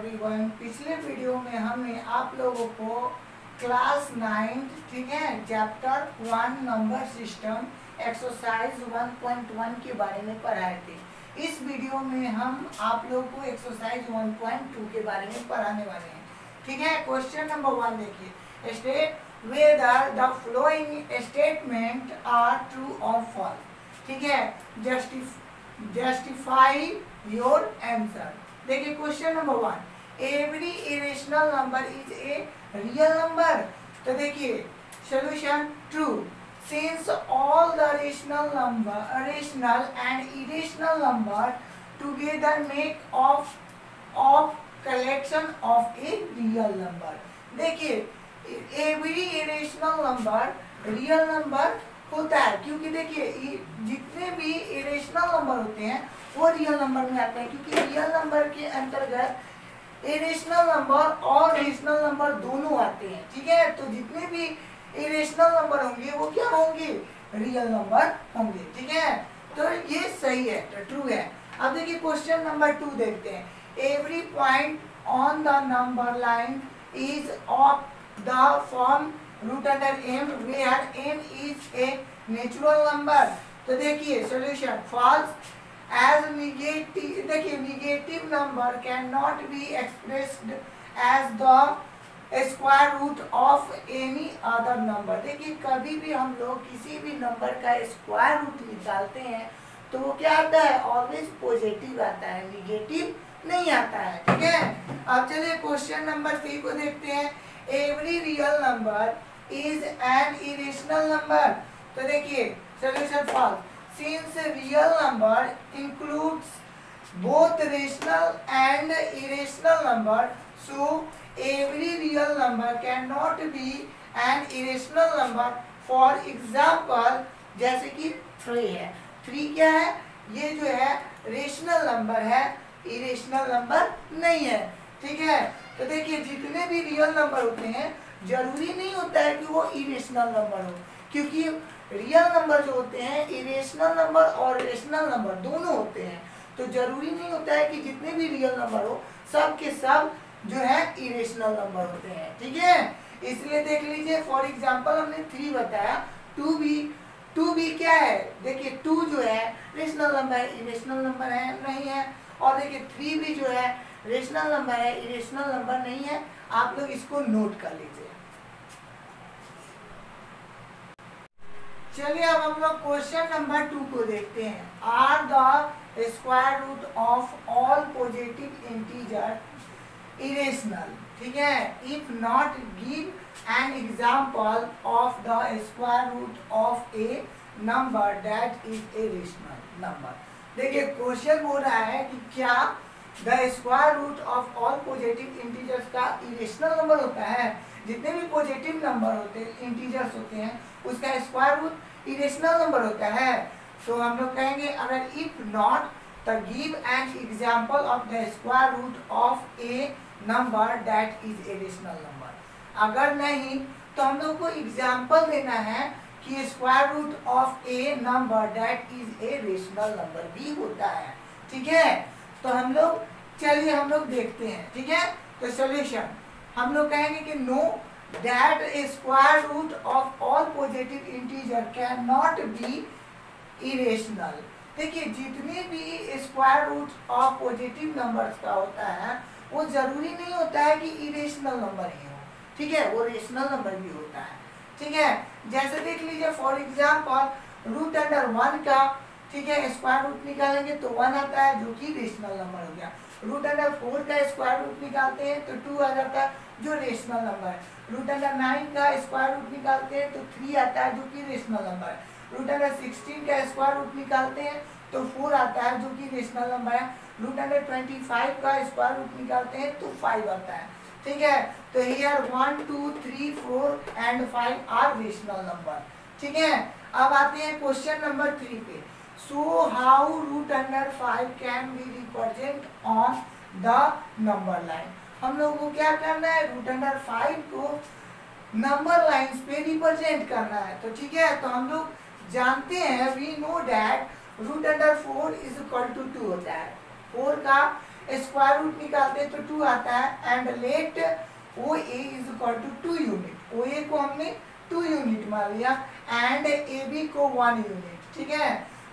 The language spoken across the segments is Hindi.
एवरीवन पिछले वीडियो में हमने आप लोगों को क्लास नाइन्थ ठीक है chapter one number system exercise 1.1 के बारे में पढ़ाए थे। इस वीडियो में हम आप लोगों को एक्सरसाइज 1.2 के बारे में पढ़ाने वाले हैं। ठीक है क्वेश्चन नंबर वन देखिए। State whether the following statement are true और फॉल्स ठीक है जस्टिफाई योर आंसर देखिए question number one every irrational number is a real number तो देखिए solution true since all the rational number rational and irrational number together make of of collection of a real number देखिए every irrational number real number होता है। क्योंकि देखिए जितने भी इरेशनल नंबर होते हैं, वो रियल नंबर में आते हैं। क्योंकि रियल नंबर के अंतर्गत इरेशनल नंबर और रेशनल नंबर दोनों आते हैं, ठीक है? तो जितने भी इरेशनल नंबर होंगे, वो क्या होंगे? रियल नंबर होंगे, ठीक है? तो ये सही है तो ट्रू है। अब देखिए क्वेश्चन नंबर टू देखते हैं। Every point on the number line is of the form root under M where M is a natural number तो देखिए सॉल्यूशन फॉल्स as negative, देखिए, negative number cannot be expressed as the square root of any other number. देखिए, कभी भी हम लोग किसी भी नंबर का स्क्वायर रूट निकालते हैं तो वो क्या आता है? ऑलवेज पॉजिटिव आता है निगेटिव नहीं आता है, ठीक है? अब चलिए क्वेश्चन नंबर थ्री को देखते हैं। Every real number is an irrational number तो देखिए solution false since a real number includes both rational and irrational number so every real number cannot be an irrational number for example जैसे कि थ्री है थ्री क्या है ये जो है रेशनल नंबर है इरेशनल नंबर नहीं है ठीक है तो देखिए जितने भी रियल नंबर होते हैं ज़रूरी नहीं होता है कि वो इरेशनल नंबर हो क्योंकि रियल नंबर जो होते हैं इरेशनल नंबर और रेशनल नंबर दोनों होते हैं। तो ज़रूरी नहीं होता है कि जितने भी रियल नंबर हो, सब के सब जो है इरेशनल नंबर होते हैं। ठीक है? इसलिए देख लीजिए फॉर एग्ज़ाम्पल हमने थ्री बताया। टू भी टू भी क्या है? देखिए टू जो है रेशनल नंबर है इरेशनल नंबर है, नहीं है। और देखिए थ्री भी जो है रेशनल नंबर है इरेशनल नंबर नहीं है। आप लोग इसको नोट कर लीजिए। चलिए अब हम लोग क्वेश्चन नंबर टू को देखते हैं। Are the square root of all positive integer irrational ठीक है? If not give an example of the square root of a number that is a rational number देखिए क्वेश्चन बोल रहा है कि क्या the square root of all positive integers का इरेशनल नंबर होता है? जितने भी पॉजिटिव नंबर होते हैं इंटीजर्स होते हैं उसका स्क्वायर रूट इरेशनल नंबर होता है। तो हम लोग कहेंगे, अगर इफ़ नॉट तो give an example of the square root of a number that is a rational number अगर नहीं तो हम लोग को एग्जांपल देना है कि square root of a number that is a rational number भी होता है। ठीक है? तो हम लोग, चलिए हम लोग देखते हैं। ठीक है? तो सोल्यूशन हम लोग कहेंगे कि no that a square root of all positive integer cannot be irrational. देखिए, जितने भी square root of positive numbers का होता है, वो ज़रूरी नहीं होता है कि इरेशनल नंबर ही हो। ठीक है? वो रेशनल नंबर भी होता है। ठीक है? जैसे देख लीजिए for example root under one का ठीक है स्क्वायर रूट निकालेंगे तो वन आता है, जो कि रेशनल नंबर हो गया। रूट अंडर फोर का स्क्वायर रूट निकालते हैं तो टू आ जाता है, जो रेशनल नंबर है। रूट अंडर नाइन का स्क्वायर रूट निकालते हैं तो थ्री आता है, जो कि रेशनल नंबर है। रूट अंडर सिक्सटीन का स्क्वायर रूट निकालते हैं तो फोर आता है, जो कि रेशनल नंबर है। रूट अंडर ट्वेंटी फाइव का स्क्वायर रूट निकालते हैं तो फाइव आता है। ठीक है तो here one two three four and five are rational number ठीक है, अब आते हैं क्वेश्चन नंबर थ्री पे। So how root under five can be represent on the number line हम लोगों को क्या करना है? रूट अंडर फाइव को नंबर लाइंस पे रिप्रेजेंट करना है। तो ठीक है तो हम लोग जानते हैं we know that root under four is equal to two होता है। फोर का स्क्वायर रूट निकालते तो टू आता है। And let O A is equal to two unit O A को हमने टू यूनिट मान लिया एंड ए बी को वन यूनिट ठीक है?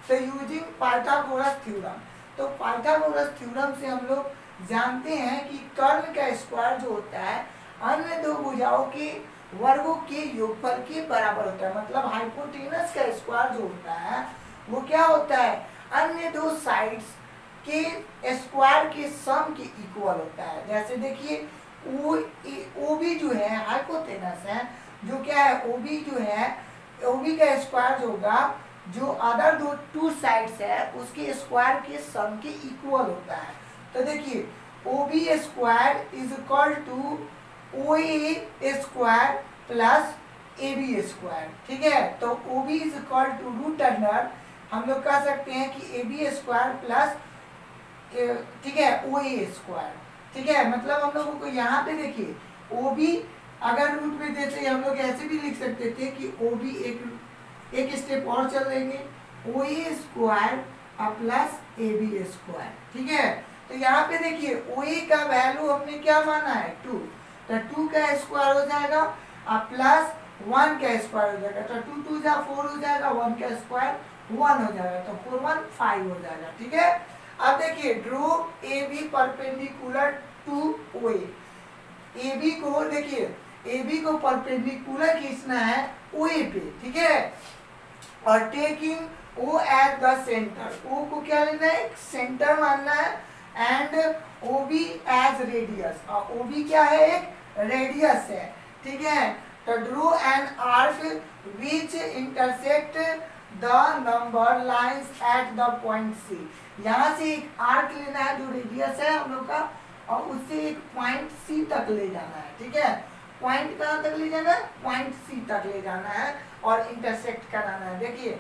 तो यूजिंग पाइथागोरस थ्योरम। तो पाइथागोरस थ्योरम से हम लोग जानते हैं कि कर्ण का स्क्वायर जो होता है, अन्य दो भुजाओं के वर्गों के योगफल के बराबर होता है। मतलब हाइपोटेनस का स्क्वायर जो होता है, वो क्या होता है? अन्य दो साइड्स के स्क्वायर के सम के इक्वल होता है। जैसे देखिए ओ ओ भी जो है हाइपोटेनस है, जो क्या है? ओ बी जो है, ओ बी का स्क्वायर जो होगा जो अदर दो टू साइड्स है, उसके स्क्वायर के सम के इक्वल होता है। तो देखिए O B square is equal to O A square plus A B square ठीक है? तो O B is equal to root under हम लोग कह सकते हैं कि ए बी स्क्वायर प्लस ठीक है ओ ए स्क्वायर ठीक है? मतलब हम लोगों को यहाँ पे देखिए ओ बी अगर रूट में देते हम लोग ऐसे भी लिख सकते थे कि ओ बी एक एक स्टेप और चल लेंगे O square plus A B square ठीक है? तो यहाँ पे देखिए ओ ए का वैल्यू हमने क्या माना है? टू तो टू का स्क्वायर हो जाएगा और प्लस वन का स्क्वायर हो जाएगा। तो टू टू जा फोर हो जाएगा वन का स्क्वायर वन हो जाएगा। तो फोर वन फाइव हो जाएगा, ठीक है? अब देखिए draw A B perpendicular to O A B को देखिए ए बी को परपेंडिकुलर खींचना है ओ ए पे, ठीक है? और taking O at the centre O को क्या लेना है? सेंटर मानना है and O B as radius और ओ बी क्या है? एक रेडियस है। ठीक है? तो draw an arc which intersect the number lines at the point C यहाँ से एक आर्क लेना है जो रेडियस है हम लोग का, और उससे एक पॉइंट सी तक ले जाना है। ठीक है? पॉइंट कहाँ तक ले जाना है? पॉइंट सी तक ले जाना है और इंटरसेक्ट कराना है। देखिए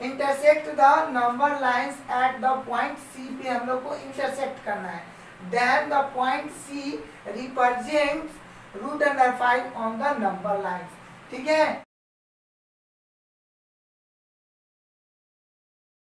intersect the number lines at the point C पे हम लोग को इंटरसेक्ट करना है। Then the point C represents root under five on the number lines ठीक है?